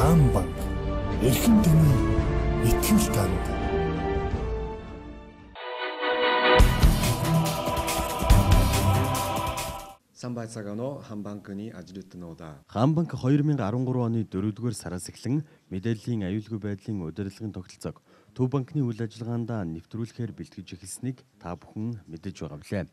Хаан банк эрхэм таны итгэл танд. Сан байцаагано хан банкны ажилтнуудаа Хаан банк 2013 оны 4-р сараас эхлэн мэдээллийн аюулгүй байдлын удирдлагын тогтолцоог Төв банкны үйл ажиллагаанд нэвтрүүлэхээр бэлтгэж эхэлсэнийг та бүхэн мэдэж байгаа билээ.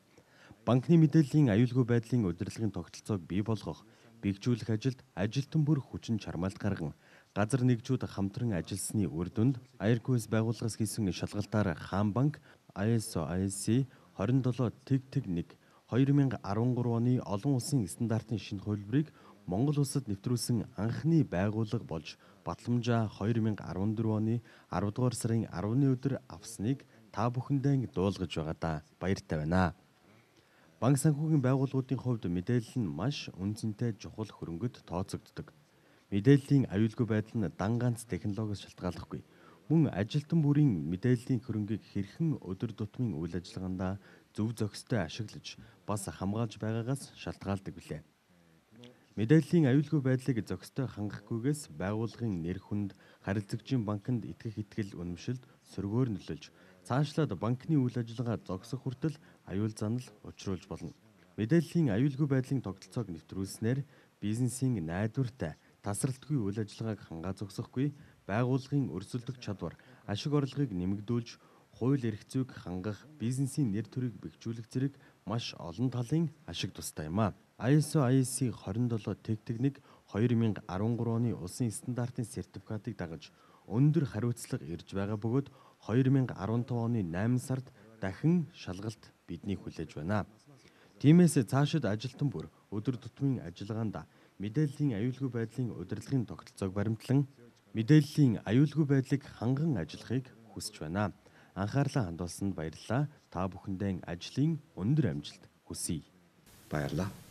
Банкны мэдээллийн аюулгүй байдлын удирдлагын тогтолцоог бий болгох, бэхжүүлэх ажилд ажилтан бүр хүчин чармаалт гарган газар нэгжүүд хамтран ажилласны үр дүнд Airquest байгууллагаас хийсэн шалгалтаар Хаан банк ISO IC 27 тэг тэг 1 2013 оны олон улсын стандартын шинэ хувилбарыг Монгол улсад нэвтрүүлсэн анхны байгууллага болж Батламжаа 2014 оны 10 дугаар сарын 10-ны өдөр авсныг та бүхэндээ дуулгаж байгаадаа баяртай байна. Банк санхүүгийн байгууллагуудын хувьд мэдээлэл нь маш үнцэнтэй чухал хөрөнгөд тооцогддог. Мэдээллийн аюулгүй байдал нь дан ганц технологиос шалтгааллахгүй. Мөн ажилтан бүрийн мэдээллийн хөрөнгийг хэрхэн өдөр тутмын үйл ажиллагаанд зөв зохистой ашиглаж бас хамгаалж байгаагаас шалтгаалдаг билээ. Мэдээллийн аюулгүй байдлыг зохистой хангахгүйгээс байгууллагын нэр хүнд харилцагчийн банкнд итгэх итгэл үнэмшилд сөргөөр нөлөөлж цаашлаад банкны үйл ажиллагаа зогсох хүртэл аюул занал учруулж болно. Мэдээллийн аюулгүй байдлын тогтолцоог нэвтрүүлснээр бизнесийн найдвартай тасралтгүй үйл ажиллагааг хангаа зогсохгүй байгууллагын өрсөлдөх чадвар ашиг орлогыг нэмэгдүүлж хууль эрх зүйг хангах, бизнесийн нэр төрийг бэхжүүлэх зэрэг маш олон талын ашиг тустай юм а. ISO IEC 27 тэгтэг 1 2013 оны улсын стандартын сертификатыг дагаж өндөр хариуцлага ирж байгаа бөгөөд 2015 оны 8 сард дахин шалгалт бидний хүлээж байна. Тиймээс цаашид ажилтан бүр өдөр тутмын ажиллагаанд мэдээллийн аюулгүй байдлын удирдлагын тогтолцоог баримтлан мэдээллийн аюулгүй байдлыг ханган ажиллахыг хүсэж байна анхаарлаа хандуулсанд баярлалаа. Та бүхэндээ ажлын өндөр амжилт хүсье. баярлалаа.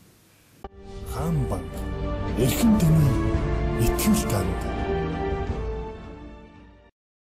Хаан банк эрхэм таны итгэл танд.